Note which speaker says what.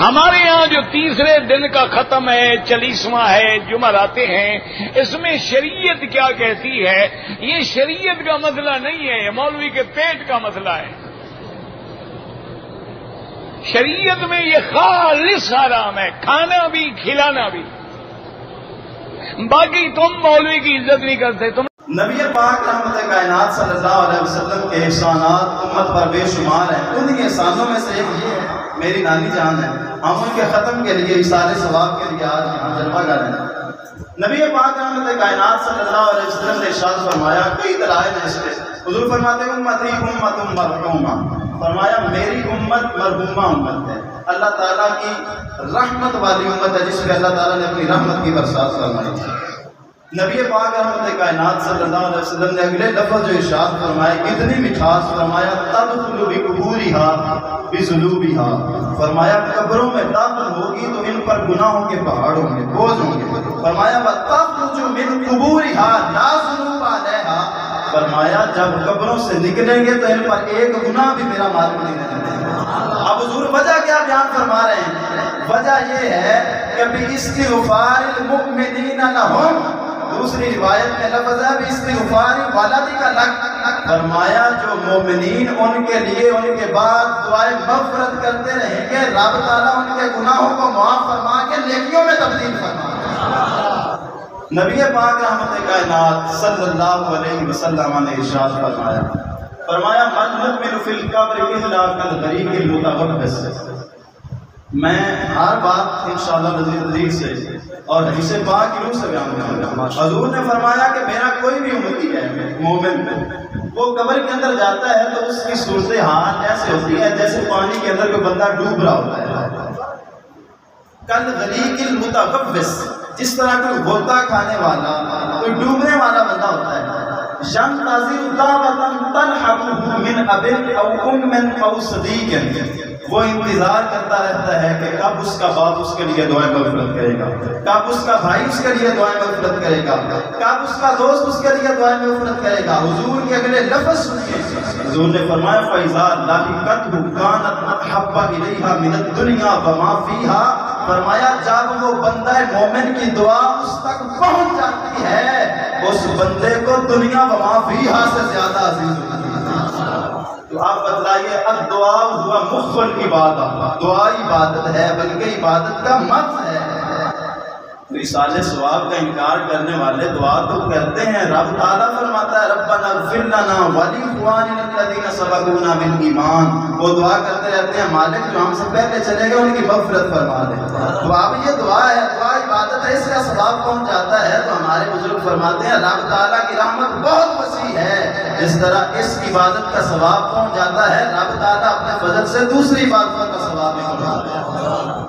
Speaker 1: हमारे यहाँ जो तीसरे दिन का खत्म है, चलीसवा है जुमर आते हैं, इसमें शरीयत क्या कहती है? ये शरीयत का मसला नहीं है, ये मौलवी के पेट का मसला है। शरीयत में ये खालिस आराम है, खाना भी, खिलाना भी। बाकी तुम मौलवी की इज़्ज़त नहीं करते, तुम
Speaker 2: नबी पाक रहमत कायनात सल्लल्लाहु अलैहि वसल्लम के एहसानात उम्मत पर बेशुमार हैं। उन एहसानों में से एक ये है। मेरी नानी जान है। हम उनके ख़त्म के लिए इशारे सवाब के लिए आज यहाँ जलवा कर रहे हैं। नबी पाक कायनात सल्लल्लाहु अलैहि वसल्लम ने इरशाद फरमाया, कई दलाइल हैं इस पे। हुजूर फरमाते हैं, उम्मती उम्मतुम मरहूमा। फरमाया, मेरी उम्मत मरहूमा उम्मत है। अल्लाह ताला की रहमत वाली उम्मत है जिसमें अल्लाह ताला ने अपनी रहमत की बरसात फरमाई नबी पाक रहमत कायनात सल्लल्लाहु अलैहि वसल्लम ने अगले लफ्ज जो इरशाद फरमाया, इतनी मिठास फरमाया, तब भी कबूरिहा बिजुलूबिहा। फरमाया, कब्रों में दाखिल होगी तो इन पर गुनाहों के पहाड़ होंगे बोझ होंगे। फरमाया तब जो मिन कबूरिहा ला जुनूब अलैहा। फरमाया, जब कब्रों से निकलेंगे तो इन पर एक गुनाह भी मेरा मालूम नहीं रहने अब हुजूर वजह क्या बयान फरमा रहे हैं? वजह ये है कि भी इस्तिगफार मुमिनीन लहुम दूसरी रिवायत में लफ्ज है, इस्तिगफारी वालदी का लग फरमाया, जो मोमिनीन उनके लिए, उनके बाद दुआएँ मफरत करते रहेंगे, रब ताला उनके गुनाहों को माफ़ फरमा के नेकियों में तब्दील फरमा। नबी पाक रहमत कायनात सल्लल्लाहु अलैहि वसल्लम ने इरशाद फरमाया। फरमाया मन मुमिन फिल कब्र इल्ला कल गरीकिल मुतवक्किस मैं हर बात नजीर से और हदीस पाक रूह से बयान करूँगा। हजूर ने फरमाया कि मेरा कोई भी उम्मती है मोमिन। वो कब्र के अंदर जाता है तो उसकी सूरत हाल ऐसे होती है जैसे पानी के अंदर कोई बंदा डूब रहा होता है। कल गरीकिल मुतवक्किस जिस तरह कोई गोता खाने वाला कोई डूबने वाला बंदा होता है। शम ताजीर दावतन तनहबु मिन अबिन औ उम्मन औ सदीकन। वो इंतज़ार करता रहता है कि कब उसका बाप उसके लिए दुआएँ मगफरत करेगा। कब उसका भाई उसके लिए दुआएँ मगफरत करेगा। कब उसका दोस्त उसके लिए दुआएँ मगफरत करेगा। हुजूर के अगले लफ्ज सुनिए। हुजूर ने फरमाया, फैजा कानत महब्बा इलैहा मिन दुनिया फीहा। फरमाया, जब वो बंदा मोमिन की दुआ उस तक पहुँच जाती है, उस बंदे को दुनिया व फीहा से ज़्यादा अज़ीज़ हुआ मुखल इबादत दुआ इबादत है बल्कि इबादत का मत है इसाल सवाब का इनकार करने वाले दुआ तो करते हैं। रब ताला फरमाता है, रब्बना इग़फिर लना वली इख्वानिना सबकुना बिल ईमान। वो दुआ करते रहते हैं, मालिक जो हमसे पहले चले गए, उनकी मगफिरत फरमा दे। तो अब ये दुआ है, दुआ इबादत है, इसका सवाब जाता है? तो हमारे बुज़ुर्ग फरमाते हैं, रब ताला की रहमत बहुत वसी है। इस तरह इस इबादत का सवाब पहुँच जाता है? रब ताला अपने फजल से दूसरी इबादतों का सवाब पहुंचाता है